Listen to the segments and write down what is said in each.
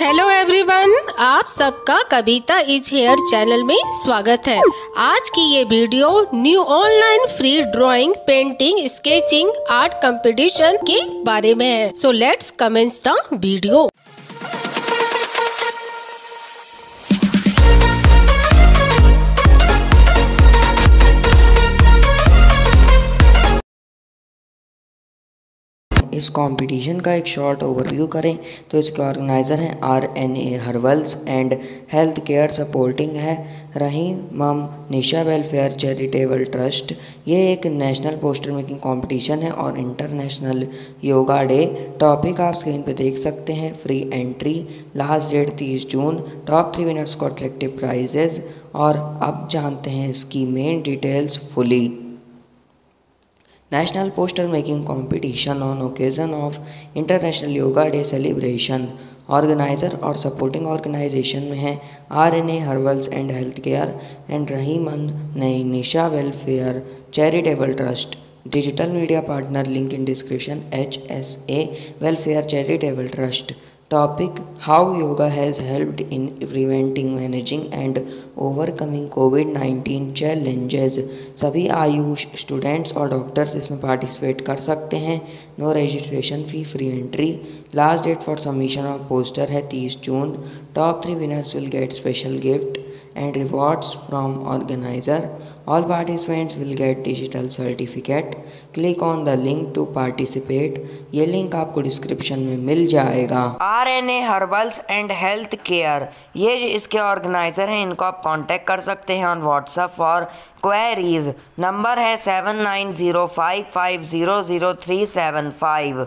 Hello everyone आप सबका कविता is here channel में स्वागत है। आज की ये video new online free drawing painting sketching art competition के बारे में है। So let's comments the video इस कंपटीशन का एक शॉर्ट ओवरव्यू करें। तो इसके ऑर्गेनाइज़र हैं R N A herbals and health care supporting है। रहीम, मम, निशा वेलफेयर चैरिटेबल ट्रस्ट ये एक नेशनल पोस्टर मेकिंग कंपटीशन है और इंटरनेशनल योगा डे टॉपिक आप स्क्रीन पे देख सकते हैं। फ्री एंट्री लास्ट डेट तीस जून। टॉप थ्री विनर्स को अट्रैक्टिव प्राइजेज और अब जानते हैं इसकी main details fully national poster making competition on occasion of international yoga day celebration organiser और सपोर्टिंग ऑर्गेनाइजेशन में हैं R N A herbals and health care and Rahiman Nai Nisha welfare charitable trust digital media partner link in description H S A welfare charitable trust topic how yoga has helped in preventing managing and overcoming covid nineteen challenges सभी AYUSH students और doctors इसमें participate कर सकते हैं। No registration fee free entry last date for submission of poster है तीस जून। Top three winners will get special gift and rewards from organizer. All participants will get digital certificate. Click on the link to participate. And health care ये इसके organiser हैं, इनको आप contact कर सकते हैं on WhatsApp for queries number है seven nine zero five five zero zero three seven five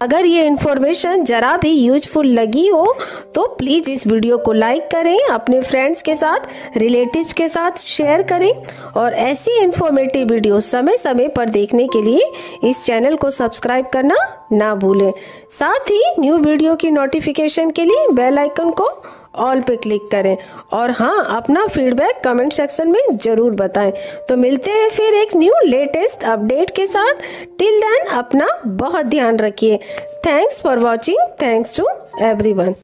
अगर ये इन्फॉर्मेशन जरा भी यूजफुल लगी हो तो प्लीज़ इस वीडियो को लाइक करें, अपने फ्रेंड्स के साथ रिलेटिव के साथ शेयर करें और ऐसी इन्फॉर्मेटिव वीडियो समय समय पर देखने के लिए इस चैनल को सब्सक्राइब करना ना भूलें। साथ ही न्यू वीडियो की नोटिफिकेशन के लिए बेल आइकन को ऑल पे क्लिक करें और हाँ अपना फीडबैक कमेंट सेक्शन में ज़रूर बताएँ। तो मिलते हैं फिर एक न्यू लेटेस्ट अपडेट के साथ। टिल देन अपना बहुत ध्यान रखिए। Thanks for watching. Thanks to everyone.